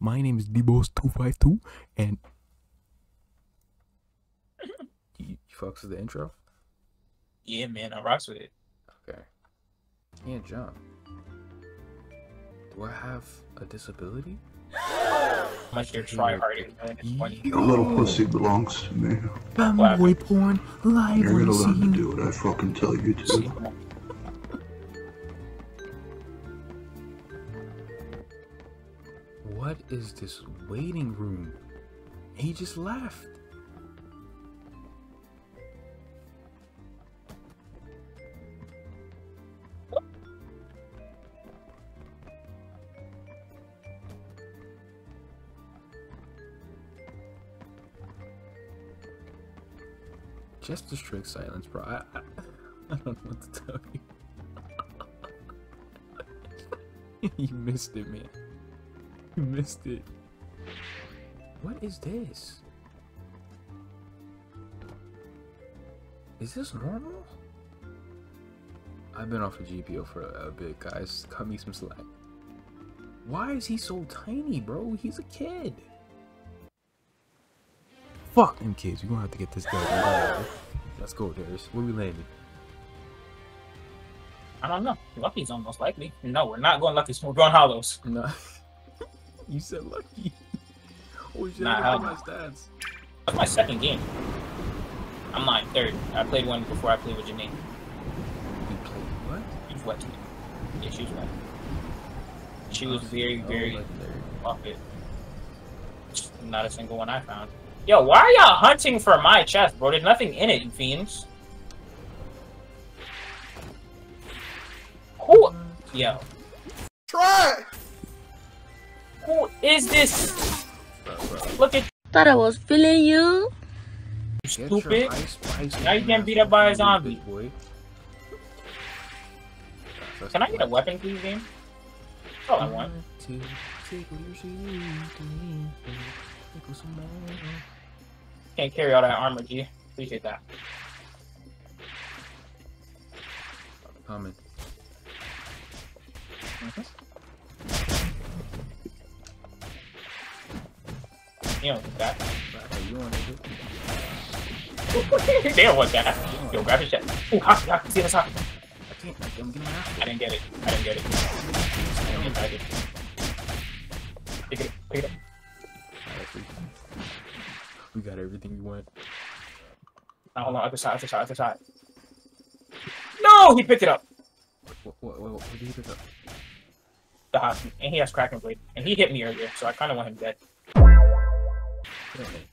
My name is dboss252, and you, you fucks with the intro? Yeah, man, I rocks with it. Okay. Can't jump. Do I have a disability? Much your try harding, man. It's funny. Yo. A little pussy belongs to me. Fanboy porn live You're on gonna the let me do what I fucking tell you to. Is this waiting room? He just left. Just a strict silence, bro. I, I, I don't know what to tell you. you missed it, man. You missed it. What is this? Is this normal? I've been off of GPO for a, a bit, guys. Cut me some slack. Why is he so tiny, bro? He's a kid. Fuck them kids. We're gonna have to get this guy. Let's go, Darius. Where we landing? I don't know. Lucky's almost likely. No, we're not going Lucky's. We're going Hollows. No. you said lucky. Oh shit, Nah, I my stats. That's my second game. I'm like third. I played one before I played with Janine. We played what? She was wet. Yeah, she was wet. She oh, was very, Oh, very off it. Not a single one I found. Yo, why are y'all hunting for my chest, bro? There's nothing in it, you fiends. Who? Yo. Try! Who is this? Bro, bro. Look at Thought I was feeling you. Stupid. ice spice Now you on getting that beat up by a zombie. Boy. That's Can I get a weapon, please, game? That's all I want. One, two, tickle your shoes, three, four, tickle some more. Can't carry all that armor, G. Appreciate that. Coming. You don't mm-hmm. You want it? they don't want that. Yo, grab his shit. Ooh, hot, hot. See this hot. I can't. I'm getting after I didn't get it. I didn't get it. I didn't get it. Pick it up. Pick it up. We got everything we want. Now, hold on. Other side. Other side. Other side. No! He picked it up. What, what, what, what did you pick up? The hot. And he has Kraken Blade. And he hit me earlier, so I kind of want him dead. Get on it.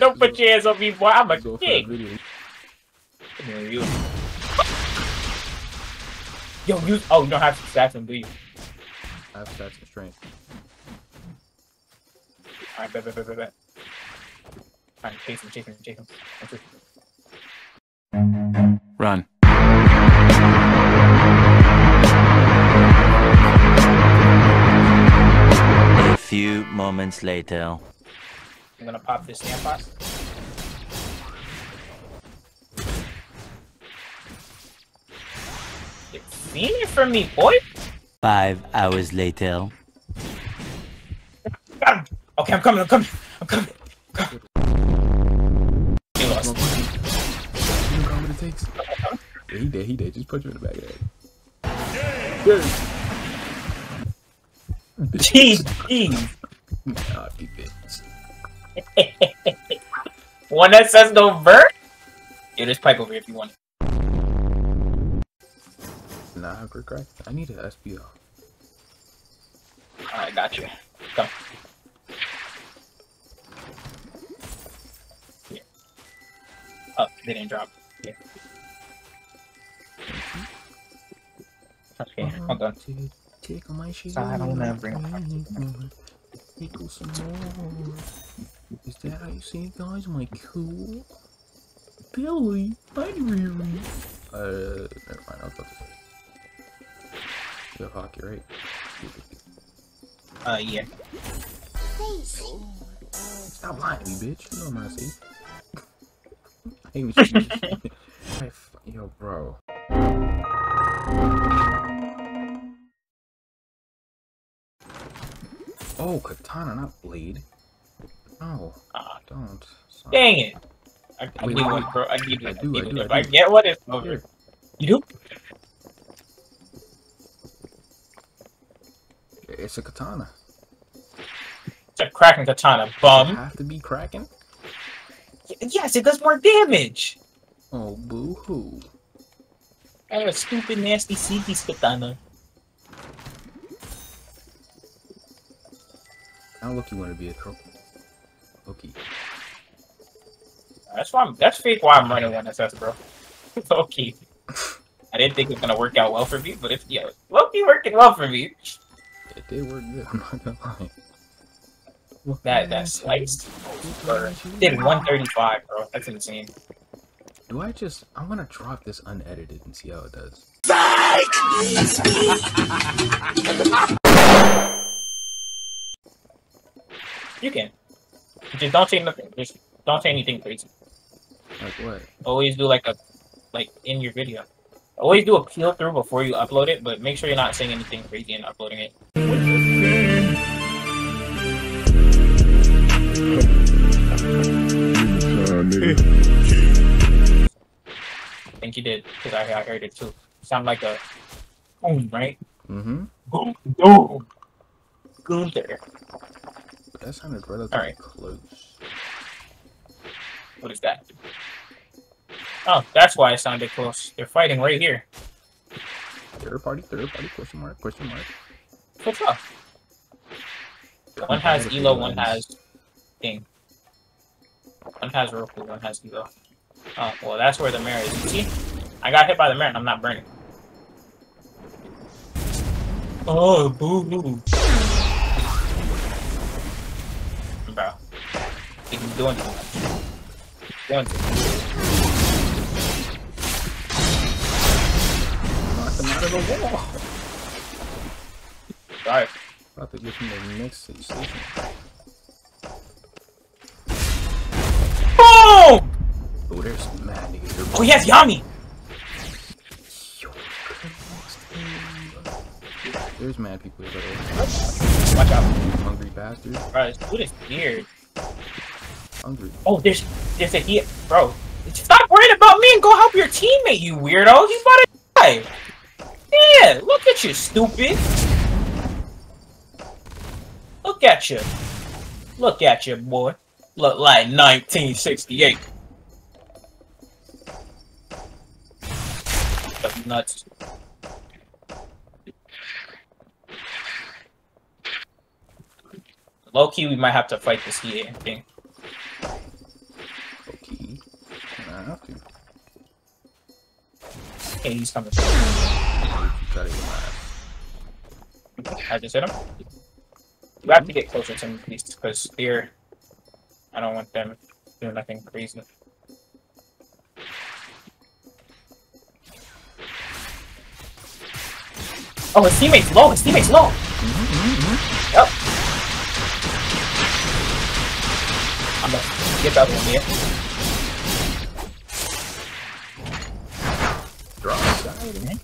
Don't put your hands on me, boy. I'm a Go king. Come here, you. Yo, you. Oh, you don't have stats do you? I have stats and strength. Alright, bet, bet, bet, bet, bet. Alright, chase him, chase him, chase him. Run. Few moments later. I'm gonna pop this stamp box. Get seen it from me, boy. Five hours later. Okay, I'm coming. I'm coming. I'm coming. I'm coming. He lost. You know how what takes? Yeah, he did. He did. Just put him in the back of the head. Yes. Jeez, jeez. Nah, big bitch. One that says no vert. Yeah, there's pipe over here if you want. it. Nah, quick crack. I need an SBO. Alright, got you. Come. Here. Oh, they didn't drop. Here. Okay, hold on. To tickle my shoes. I don't bring it up. Tickle some more. Is that how you say it, guys? Am I cool? Billy, I'm really. Uh, never mind. I was about to say. Yo, Hawk, you're right. Uh, yeah. Stop lying to me, bitch. You know what I'm not safe. I ain't even I f- Yo, bro. Oh, katana, not blade. No, Ah, don't. Sorry. dang it. I, I Wait, need one, bro. I need I do, need I it. do, If I do. get one, it's over. Here. You do? It's a katana. It's a cracking katana, bum. have to be cracking. Yes, it does more damage. Oh, boo hoo. I have a stupid, nasty, seedy katana. Now Loki want to be a troll. Loki. That's why I'm. That's fake. Why I'm running one SS, bro. Loki. I didn't think it was gonna work out well for me, but it's yeah, Loki working well for me. It did work good. I'm not gonna lie. What That that say? sliced What or can I did 135, bro. That's insane. Do I just? I'm gonna drop this unedited and see how it does. You can. Just don't say nothing. Just don't say anything crazy. Like what? Always do like a like in your video. Always do a peel through before you upload it, but make sure you're not saying anything crazy and uploading it. I think you did, because I, I heard it too. Sound like a boom, right? Mm-hmm. Boom, boom. Gunther. That sounded relatively Alright. close. What is that? Oh, that's why it sounded close. They're fighting right here. Third party, third party, question mark, question mark. What's up? One has Elo, one has thing. One has Roku, one has Elo. Oh, well, that's where the mirror is. You see? I got hit by the mirror and I'm not burning. Oh, boo boo doing much. Doing much. Knocked him out of the wall. Sorry. About to get him the next station. Boom! Oh, there's mad niggas. Oh, he has Yami! There's mad people here, by. Watch out. Hungry bastard. Bro, this dude is weird. Hungry. Oh, there's there's a he bro. Stop worrying about me and go help your teammate, you weirdo. He's about to die. Yeah, look at you, stupid. Look at you. Look at you, boy. Look like 1968. That's nuts. Low key, we might have to fight this EA thing. Okay, he's coming. You gotta get my. I just hit him. You have to get closer to me, please, because they're. I don't want them doing nothing crazy. Oh, his teammate's low. His teammate's low. Yep. I'm gonna get that one here. Drop side, man.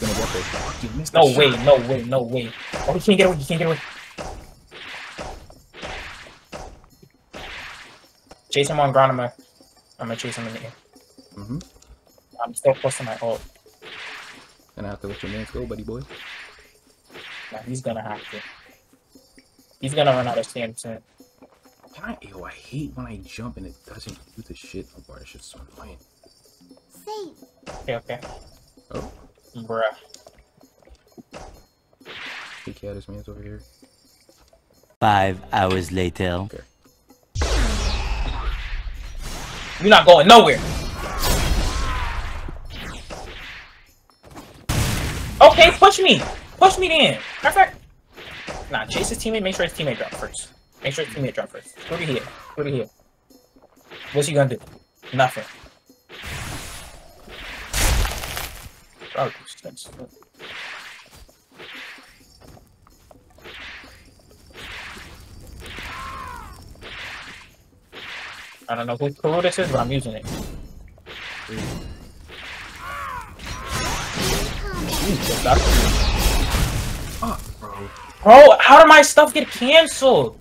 Gonna get this fucking missed No the way, shot. no way, no way. Oh, he can't get away, he can't get away. Chase him on ground, I'm gonna, I'm gonna chase him in the air. Mm-hmm. I'm still close to my ult. Gonna have to let your man go, buddy boy. Nah, he's gonna have to. He's gonna run out of stamina soon. Can I? Ew, I hate when I jump and it doesn't do the shit no more. It's just so annoying. Okay, okay. Oh, Bruh. take care of this man's over here. Five hours later. You're not going nowhere. Okay, push me. Push me in. Perfect. of nah, chase his teammate. Make sure his teammate drop first. Make sure his teammate drop first. Go to here. Go to here. What's he gonna do? Nothing. Oh, that's I don't know whose crew this is, but I'm using it. Fuck, bro. Bro, how did my stuff get canceled?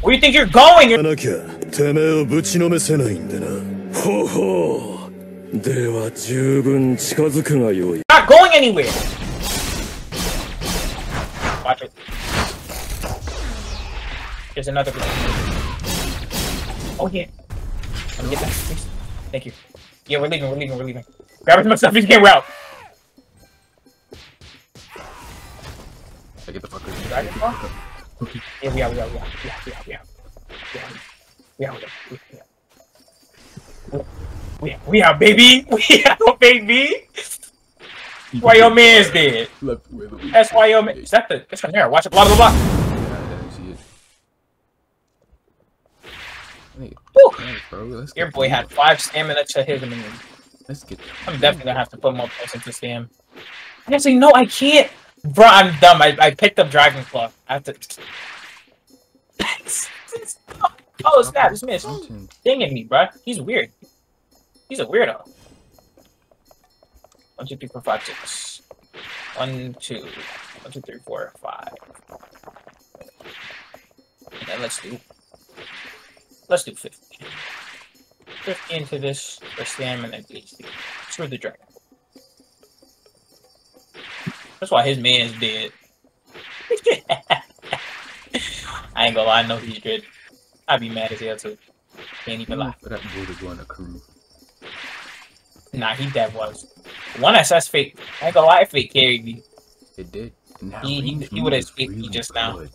Where do you think you're going? You're ほうほう not going anywhere! Watch it. There's another one. Oh, yeah. Let me get that. Thank you. Yeah, we're leaving, we're leaving, we're leaving. Grab as much stuff as you can, we're out. I get the fuck out. Yeah, we out, we out, we out, we out, we we. We we we. We. We. We are, baby. We are, baby. Why your man's dead? Left where the That's why your man. Is that the? That's from there. Watch it. Blah blah blah. Yeah, I didn't see it. Hey, bro. Your boy had five stamina to his minion. Let's get. I'm definitely gonna have to put more points into stam. Actually, no, I can't. Bro, I'm dumb. I, I picked up Dragon Claw. I have to. oh snap! This man's dinging me, bro. He's weird. He's a weirdo. One, two, three, four, five, six. One, two, one, two, three, four, five. And then let's do. Let's do fifty. Fifty into this for stamina and HP. Screw the dragon. That's why his man's dead. I ain't gonna lie, I know he's good. I'd be mad as hell too. Can't even lie. That boy to go on a crew. Nah, he dead was. One SS fake. I ain't gonna lie, fake carried me. It did. Now He- he- he would've is escaped me really just now. good.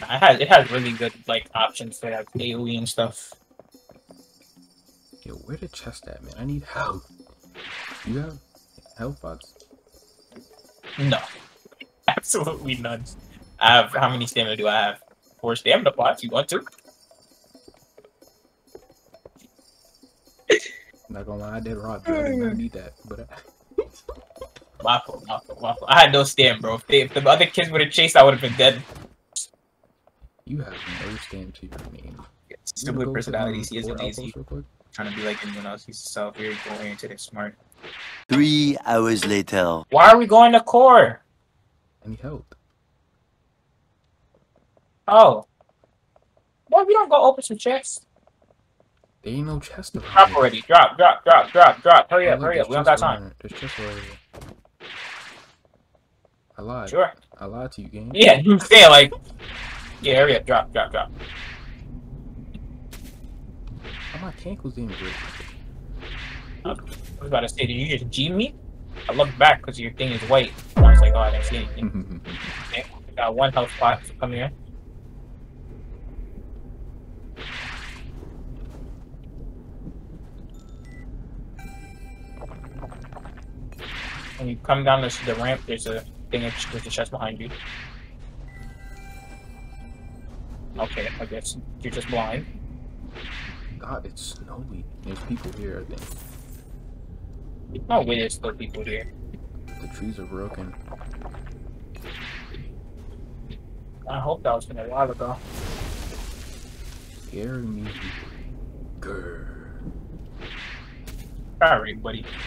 Nah, it has it has really good like options for like AoE and stuff. Yo, where the chest at, man? I need help. You have health box. No, absolutely none. I have how many stamina do I have? Four stamina pots. You want to? Not gonna lie, I did rob you. I did not need that, but I, My fault, my fault, my fault. I had no stam, bro. If, they, if the other kids would have chased, I would have been dead. you have no stand to your name. You wanna Stupid go personalities. He is a Fort lazy. Outpost real quick? Trying to be like anyone else. He's so very oriented and smart. Three hours later. Why are we going to core? I need help. Oh. Why we don't go open some chests? There ain't no chest around Drop here. already. Drop, drop, drop, drop, drop. Hurry Oh, up, look, hurry up. We don't got time. There's chest over here. I lied. Sure. I lied to you, game. Yeah, you say like. Yeah, hurry up. Drop, drop, drop. How my cankles didn't break? I was about to say, did you just G me? I looked back because your thing is white. I was like, oh, I didn't see anything. Okay, got one health spot. So come here. When you come down this, the ramp, there's a thing. There's a chest behind you. Okay, I guess you're just blind. God, it's snowy. There's people here, I think. No way, there's still people here. The trees are broken. I hope that was from a while ago. Scary me. Grr. Alright, buddy.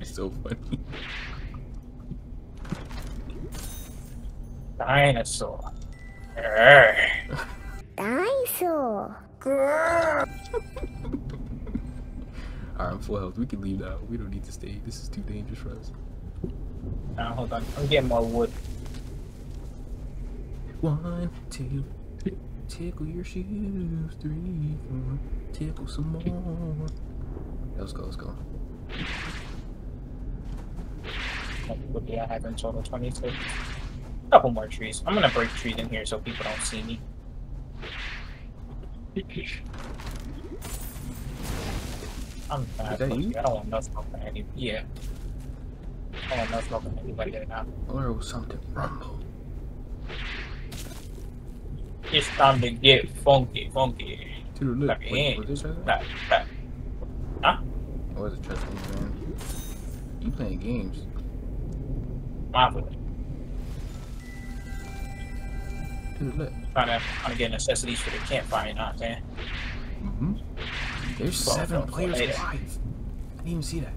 It's so funny. Dinosaur. Arr. Dinosaur. Alright, I'm full health. We can leave now. We don't need to stay. This is too dangerous for us. Now, hold on. I'm getting more wood. One, two, three. Tickle your shoes. Three, four. Tickle some more. Let's go, let's go. I have in total? 22. Couple more trees. I'm gonna break trees in here so people don't see me. I'm bad. Is that you? I don't want no smoke from any. Yeah. I don't want no smoke from anybody right now. Or something rumble. It's time to get funky, funky. The left. Like, Wait, eh. Was this chest? That, that. Was it chest in man? You playing games. My foot. To the left. Trying to, trying to get necessities for the campfire, you know what I'm saying? Mm-hmm. There's Well, seven players later. alive. I didn't even see that.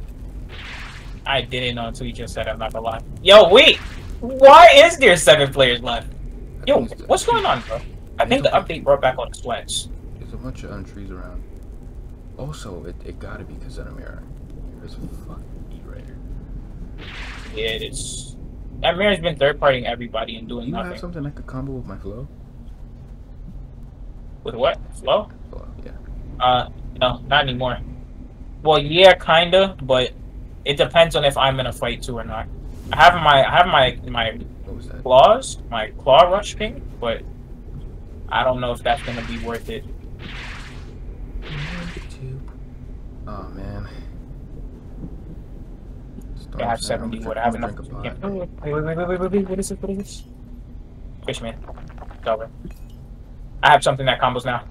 I didn't know until you just said. I'm not gonna lie. Yo, wait. Why is there seven players left? Yo, what's going on, bro? I think the update brought back all the sweats. There's a bunch of untrees around. Also, it, it gotta be because of the mirror. There's a fucking E right. Yeah, it is. That mirror's been third partying everybody and doing You have something like a combo with my flow? With what? Flow? Flow, yeah. Uh, no, not anymore. Well, yeah, kinda, but it depends on if I'm in a fight too or not. I have my, I have my, my What was that? claws, my claw rush ping, but I don't know if that's gonna be worth it. Oh man. I have 70 Shadow, would I have enough. gonna drink a yeah. pot. Wait, wait, wait, wait, wait, wait, wait, what is this? What is this? Fishman. It's over. I have something that combos now.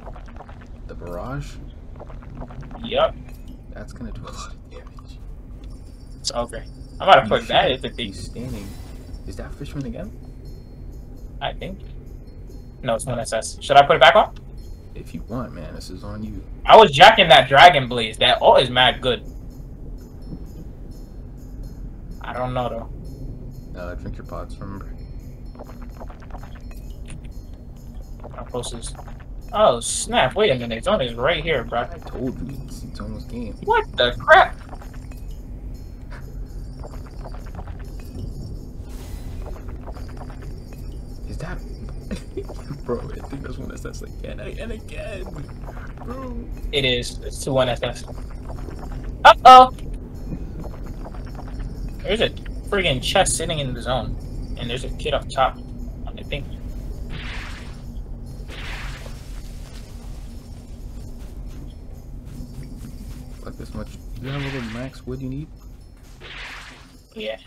The barrage? Yep, That's gonna do a lot of damage. it's over. I'm about to put that should as a big, He's standing. Is that Fishman again? I think. No, it's one SS. Should I put it back on? If you want, man, this is on you. I was jacking that Dragon Blaze. That ult is mad good. I don't know though. Uh, drink your pots, remember? How close is? Oh snap! Wait a minute. Zone is right here, bro. I told you, it's, it's almost game. What the crap? Bro, I think that's one that's again and again. Bro. It is. It's two one SS. Uh oh. There's a friggin' chest sitting in the zone, and there's a kid up top. I think. Like this much. Do you have a little max wood you need? Yeah.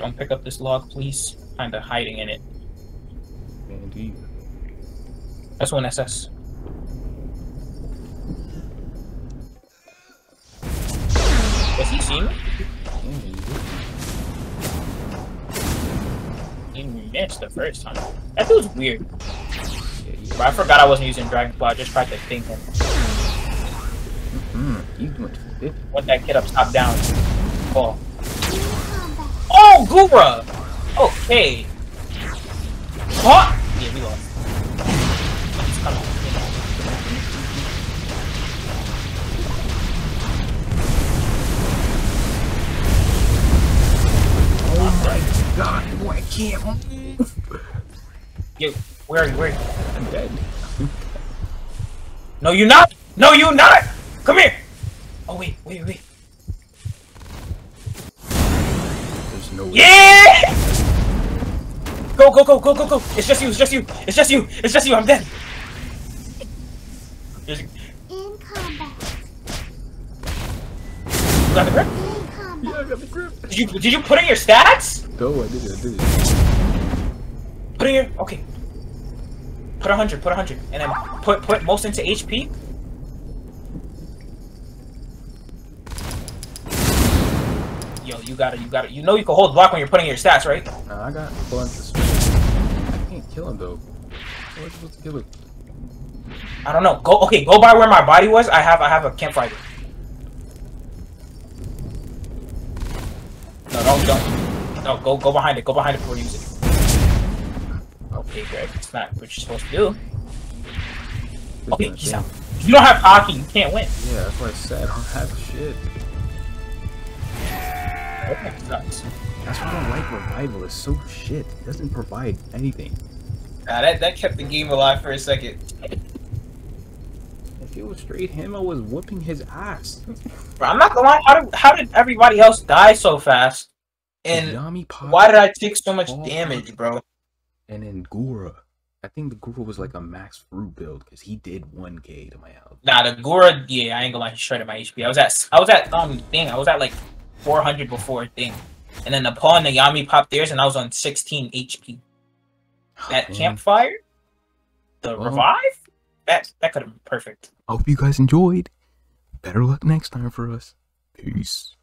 Don't pick up this log, please. Kinda hiding in it. Do? That's one SS. Does he see me? Yeah, you do. He missed the first time. That feels weird. But I forgot I wasn't using Dragon Claw. I just tried to think him. Mm, 50. Want that kid up, top down. Oh. Oh, Gura! Okay. What? Yeah, we lost. Oh my god, boy, I can't move. Yo, where are you? Where are you? I'm dead. No, you're not! No, you're not! Come here! Oh, wait, wait, wait. No way. Yeah! Go, go, go, go, go, go! It's just you, it's just you, it's just you, it's just you, I'm dead! There's- In combat. You got the grip? In combat. Yeah, I got the grip. Did you, did you put in your stats? No, I did it, I did it. Put in your, okay. Put a hundred, put a hundred, and then put, put most into HP. You got it, you got it. You know you can hold block when you're putting your stats, right? Nah, I got a bunch of. I can't kill him though. Am I supposed to kill him? I don't know. Go, okay, go by where my body was. I have, I have a campfire. No, don't, don't. No, go, go behind it. Go behind it before you use it. Okay, Greg, it's not what you're supposed to do. Okay, he's out. You don't have hockey, you can't win. Yeah, that's what I said. I don't have shit. Sucks. That's why I don't like revival. It's so shit. It doesn't provide anything. Nah, that, that kept the game alive for a second. If it was straight him, I was whooping his ass. Bro, I'm not gonna lie. How did, how did everybody else die so fast? And why did I take so much damage, bro? and then Gura. I think the Gura was like a max fruit build because he did 1k to my health. Nah, the Gura, yeah, I ain't gonna lie, he shredded my HP. I was at, I was at, um, thing, I was at like 400 before thing. And then the Paul and the Yami popped theirs, and I was on 16 HP. That campfire, the revive, that that could have been perfect. I hope you guys enjoyed. Better luck next time for us. Peace.